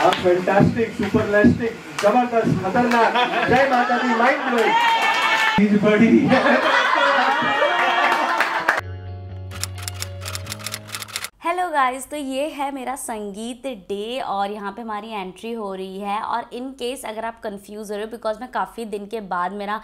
आप फैंटास्टिक सुपरलास्टिक ज़बरदस्त खतरनाक जय माता दी माइंड ब्लोइंग बड़ी गाइस तो ये है मेरा संगीत डे और यहाँ पे हमारी एंट्री हो रही है और इन केस अगर आप कंफ्यूज हो रहे हो बिकॉज़ मैं काफ़ी दिन के बाद मेरा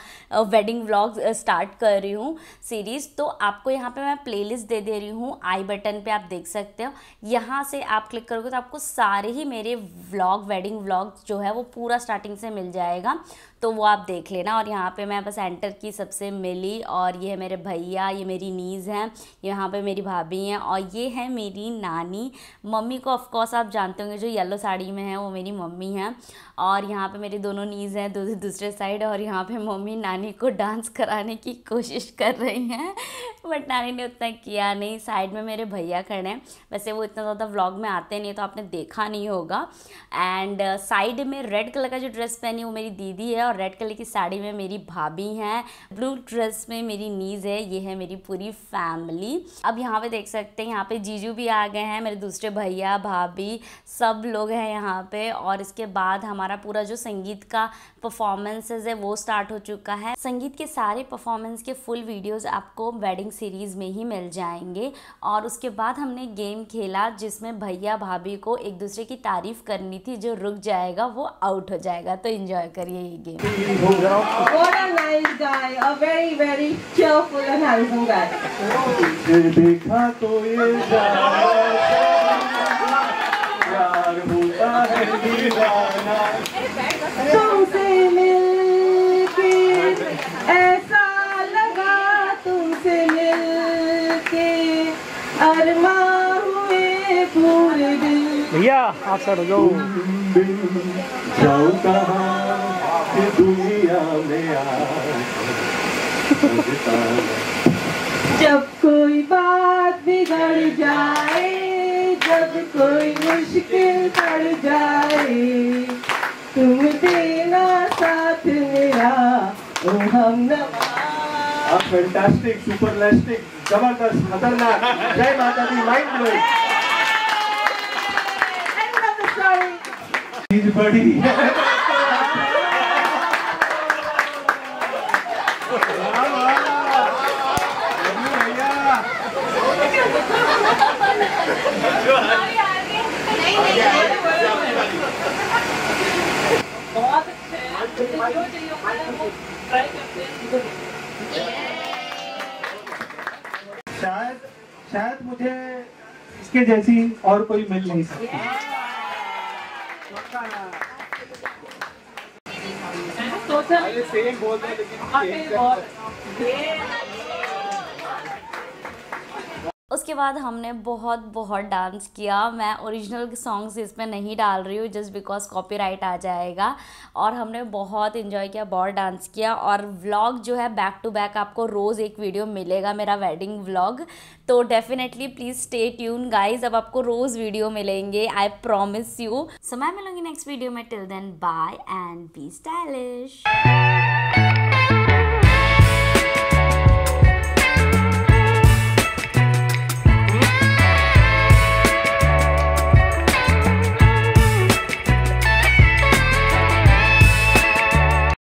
वेडिंग व्लॉग स्टार्ट कर रही हूँ सीरीज़ तो आपको यहाँ पे मैं प्लेलिस्ट दे दे रही हूँ आई बटन पे आप देख सकते हो। यहाँ से आप क्लिक करोगे तो आपको सारे ही मेरे व्लॉग वेडिंग व्लॉग जो है वो पूरा स्टार्टिंग से मिल जाएगा। तो वो आप देख लेना और यहाँ पे मैं बस एंटर की सबसे मिली और ये है मेरे भैया ये मेरी नीज़ हैं यहाँ पे मेरी भाभी हैं और ये है मेरी नानी। मम्मी को ऑफकोर्स आप जानते होंगे जो येलो साड़ी में है वो मेरी मम्मी हैं और यहाँ पे मेरी दोनों नीज़ हैं दूसरे साइड और यहाँ पे मम्मी नानी को डांस कराने की कोशिश कर रही हैं। बट नानी ने उतना किया नहीं साइड में मेरे भैया खड़े हैं। वैसे वो इतना ज़्यादा व्लॉग में आते नहीं तो आपने देखा नहीं होगा। एंड साइड uh, में रेड कलर का जो ड्रेस पहनी वो मेरी दीदी है और रेड कलर की साड़ी में मेरी भाभी हैं। ब्लू ड्रेस में मेरी नीज़ है, ये है मेरी पूरी फैमिली। अब यहाँ पे देख सकते हैं, यहाँ पे जीजू भी आ गए हैं, मेरे दूसरे भैया, भाभी, सब लोग हैं यहाँ पे। और इसके बाद हमारा पूरा जो संगीत का परफॉर्मेंसेज है, वो स्टार्ट हो चुका है। संगीत के सारे परफॉर्मेंस के फुल वीडियोज़ आपको वेडिंग सीरीज़ में ही मिल जाएँगे। और उसके बाद हमने गेम खेला, जिसमें भैया, भाभी को एक दूसरे की तारीफ़ करनी थी, जो रुक जाएगा, वो आउट हो जाएगा। तो इन्जॉय करिए ये game What a nice guy, a very very cheerful and handsome guy. तुमसे मिलके ऐसा लगा तुमसे मिलके अरमा हुए पूरे दिल भैया आप सर जाओ जाऊँ कहाँ? कि दुनिया में आ जब कोई बात बिगड़ जाए जब कोई मुश्किल पड़ जाए तुम देना साथ मेरा ओ हम आप फैंटास्टिक सुपरलास्टिक ज़बरदस्त खतरनाक जय माता दी माइंड ब्लोइंग शायद शायद मुझे इसके जैसी और कोई मिल नहीं सकती। सेम बोल हैं लेकिन उसके बाद हमने बहुत बहुत डांस किया। मैं ओरिजिनल सॉन्ग्स इसमें नहीं डाल रही हूँ जस्ट बिकॉज़ कॉपीराइट आ जाएगा। और हमने बहुत इन्जॉय किया, बहुत डांस किया। और व्लॉग जो है बैक टू बैक आपको रोज़ एक वीडियो मिलेगा मेरा वेडिंग व्लॉग तो definitely please stay tune guys अब आपको रोज़ वीडियो मिलेंगे आई प्रोमिस यू सो मैं मिलूँगी नेक्स्ट वीडियो में। Till then bye and be stylish